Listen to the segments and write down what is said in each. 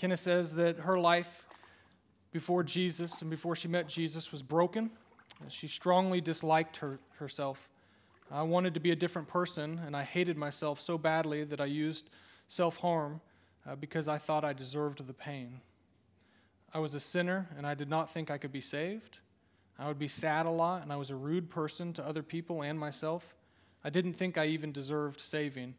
Kenah says that her life before Jesus and before she met Jesus was broken. She strongly disliked her, herself. I wanted to be a different person, and I hated myself so badly that I used self harm uh, because I thought I deserved the pain. I was a sinner, and I did not think I could be saved. I would be sad a lot, and I was a rude person to other people and myself. I didn't think I even deserved saving.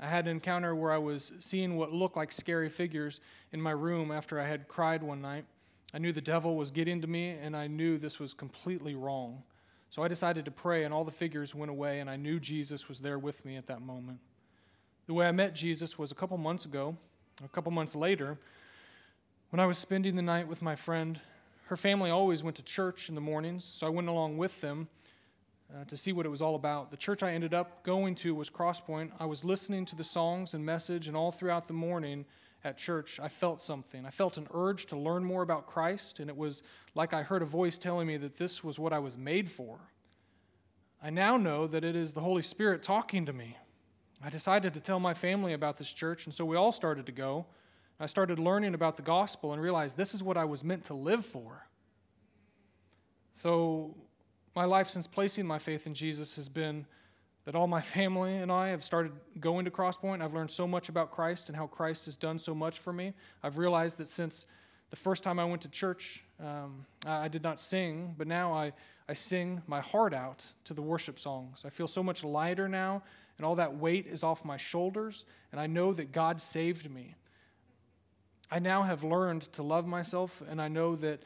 I had an encounter where I was seeing what looked like scary figures in my room after I had cried one night. I knew the devil was getting to me, and I knew this was completely wrong. So I decided to pray, and all the figures went away, and I knew Jesus was there with me at that moment. The way I met Jesus was a couple months ago, a couple months later, when I was spending the night with my friend. Her family always went to church in the mornings, so I went along with them uh, to see what it was all about. The church I ended up going to was Crosspoint. I was listening to the songs and message, and all throughout the morning at church, I felt something. I felt an urge to learn more about Christ, and it was like I heard a voice telling me that this was what I was made for. I now know that it is the Holy Spirit talking to me. I decided to tell my family about this church, and so we all started to go. I started learning about the gospel and realized this is what I was meant to live for. So, my life since placing my faith in Jesus has been that all my family and I have started going to Crosspoint. I've learned so much about Christ and how Christ has done so much for me. I've realized that since the first time I went to church, um, I, I, did not sing, but now I, I sing my heart out to the worship songs. I feel so much lighter now, and all that weight is off my shoulders, and I know that God saved me. I now have learned to love myself, and I know that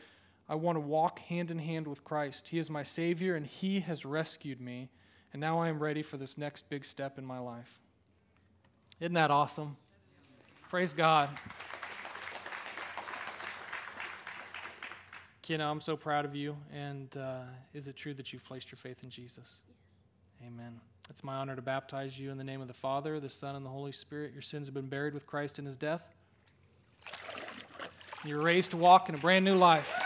I want to walk hand in hand with Christ. He is my Savior, and He has rescued me. And now I am ready for this next big step in my life. Isn't that awesome? Praise God. Kenah, I'm so proud of you. And uh, is it true that you've placed your faith in Jesus? Yes. Amen. It's my honor to baptize you in the name of the Father, the Son, and the Holy Spirit. Your sins have been buried with Christ in his death. You're raised to walk in a brand new life.